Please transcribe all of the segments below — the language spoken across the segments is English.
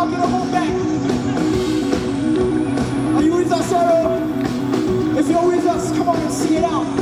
not gonna hold back. Are you with us, Arrow? If you're with us, come on and sing it out.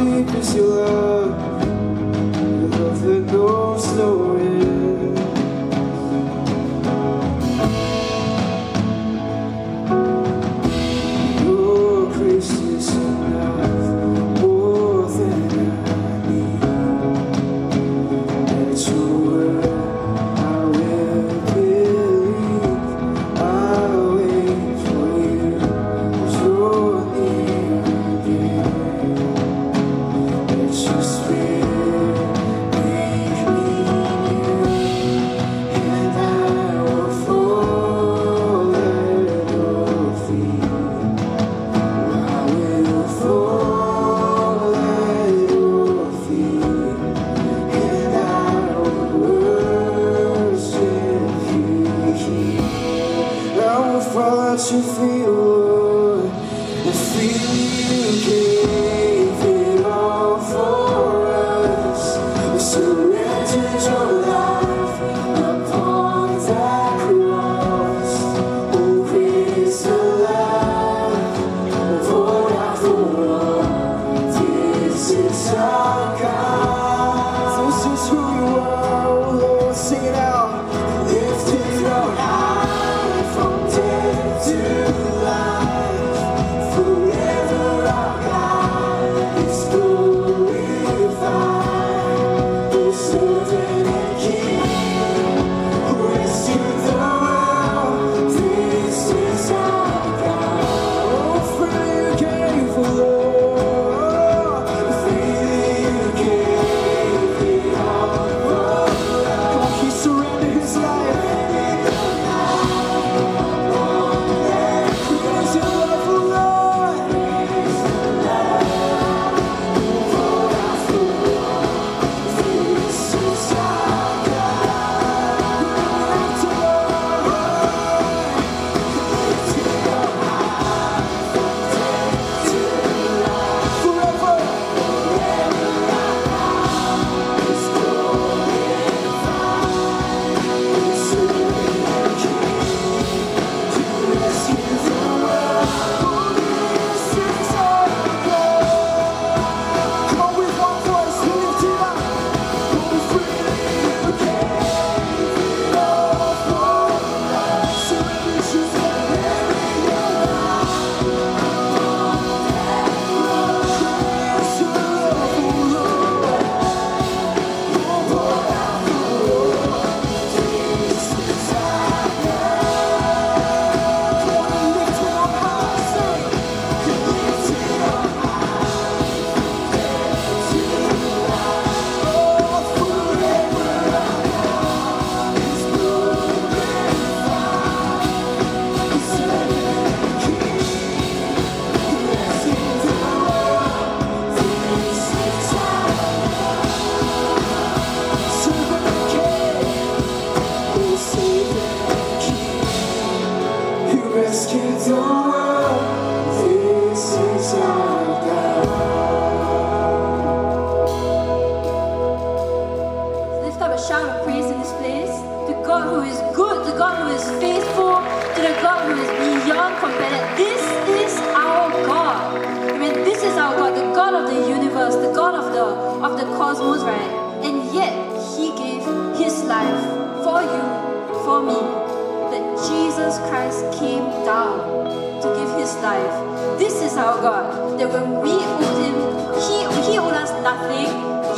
deep is your love? feel okay.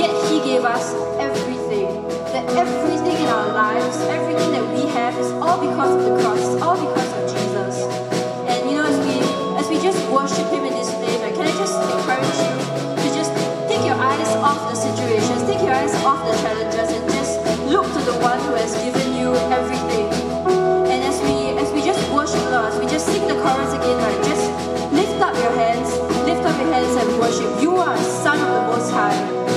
Yet He gave us everything. That everything in our lives, everything that we have, is all because of the cross, it's all because of Jesus. And you know, as we as we just worship Him in this way, can I just encourage you to just take your eyes off the situations, take your eyes off the challenges, and just look to the One who has given you everything. And as we as we just worship Lord, as we just sing the chorus again, like just lift up your hands, lift up your hands and worship. You are son of the Most High.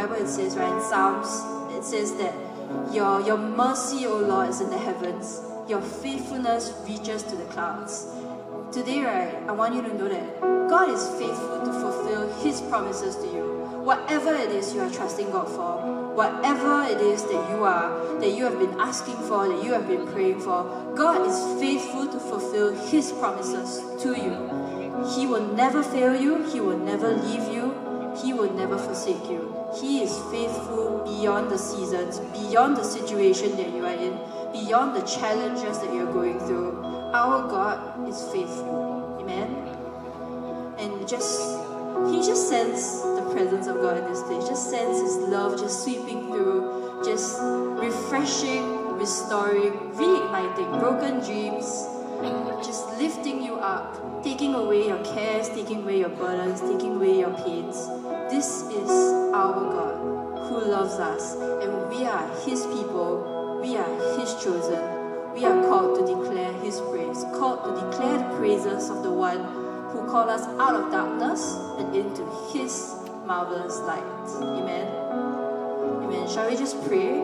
Bible it says, right, in Psalms, it says that your your mercy, O Lord, is in the heavens. Your faithfulness reaches to the clouds. Today, right, I want you to know that God is faithful to fulfill His promises to you. Whatever it is you are trusting God for, whatever it is that you are, that you have been asking for, that you have been praying for, God is faithful to fulfill His promises to you. He will never fail you, He will never leave you, He will never forsake you. He is faithful beyond the seasons, beyond the situation that you are in, beyond the challenges that you're going through. Our God is faithful. Amen. And just He just sense the presence of God in this place. Just sense His love just sweeping through, just refreshing, restoring, reigniting broken dreams, just lifting you up, taking away your cares, taking away your burdens, taking away your pains. This is our God who loves us, and we are His people, we are His chosen. We are called to declare His praise, called to declare the praises of the one who called us out of darkness and into His marvelous light. Amen. Amen. Shall we just pray?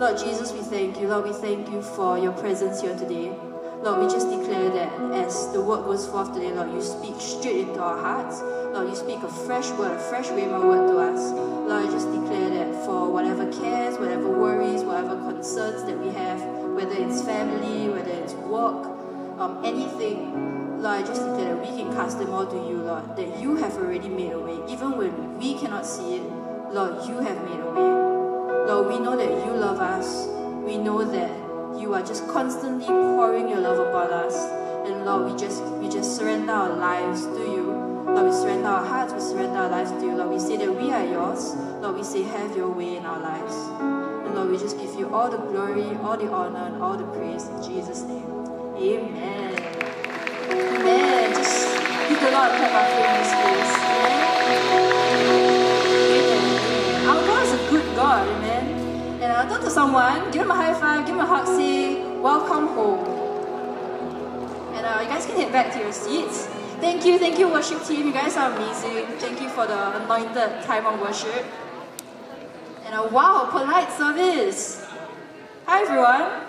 Lord Jesus, we thank you. Lord, we thank you for your presence here today. Lord, we just declare that as the word goes forth today, Lord, you speak straight into our hearts. Lord, you speak a fresh word, a fresh rhema word to us. Lord, I just declare that for whatever cares, whatever worries, whatever concerns that we have, whether it's family, whether it's work, um, anything, Lord, I just declare that we can cast them all to you, Lord, that you have already made a way. Even when we cannot see it, Lord, you have made a way. Lord, we know that you love us. We know that you are just constantly pouring your love upon us. And Lord, we just we just surrender our lives to you. Lord, we surrender our hearts, we surrender our lives to you. Lord, we say that we are yours. Lord, we say, have your way in our lives. And Lord, we just give you all the glory, all the honor, and all the praise in Jesus' name. Amen. Amen. Just give the Lord a clap offering in this place. Amen. To someone, give him a high five, give him a hug, say, welcome home. And uh, you guys can head back to your seats. Thank you, thank you, worship team. You guys are amazing. Thank you for the anointed time of worship. And a wow, polite service. Hi everyone.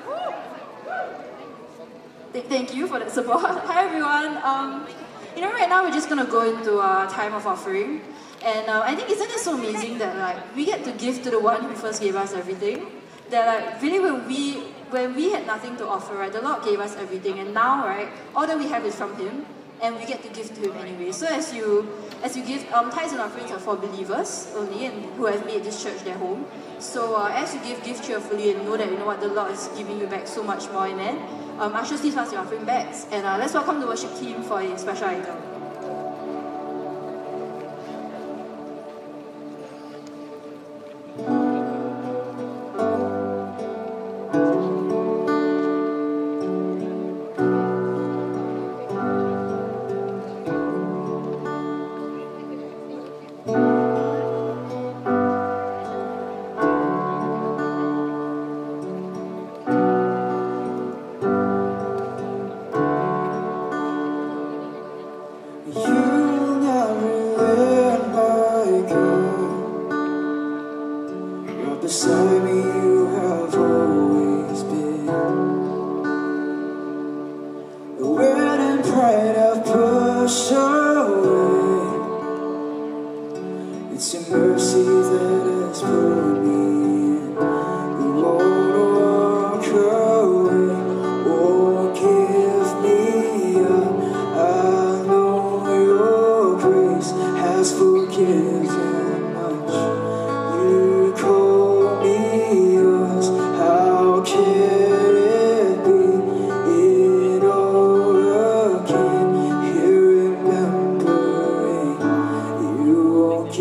th- thank you for that support. Hi everyone. Um, you know, right now we're just gonna go into our time of offering, and uh, I think isn't it so amazing that like we get to give to the one who first gave us everything. That like really when we when we had nothing to offer, right, the Lord gave us everything, and now right, all that we have is from Him, and we get to give to Him anyway. So as you as you give, um, tithes and offerings are for believers only, and who have made this church their home. So uh, as you give, give cheerfully, and know that you know what the Lord is giving you back so much more. Amen. Um, ushers, please pass your offering bags, and uh, let's welcome the worship team for a special item.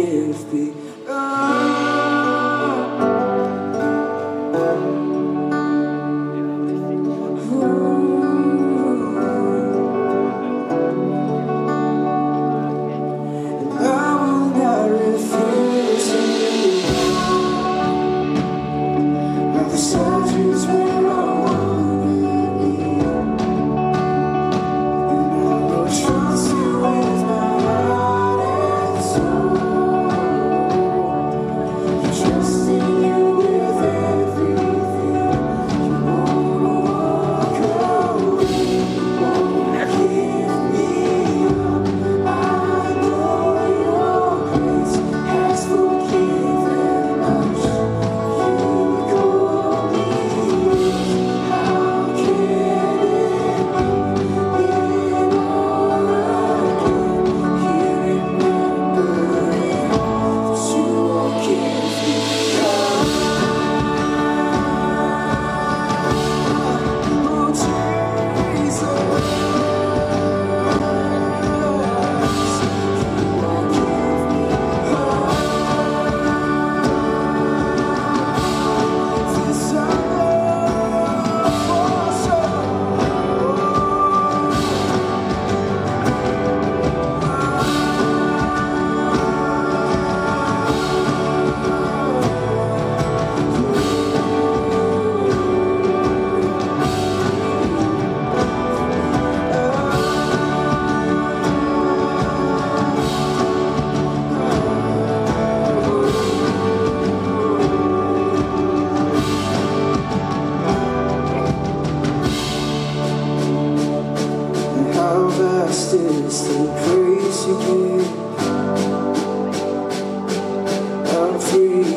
Won't give free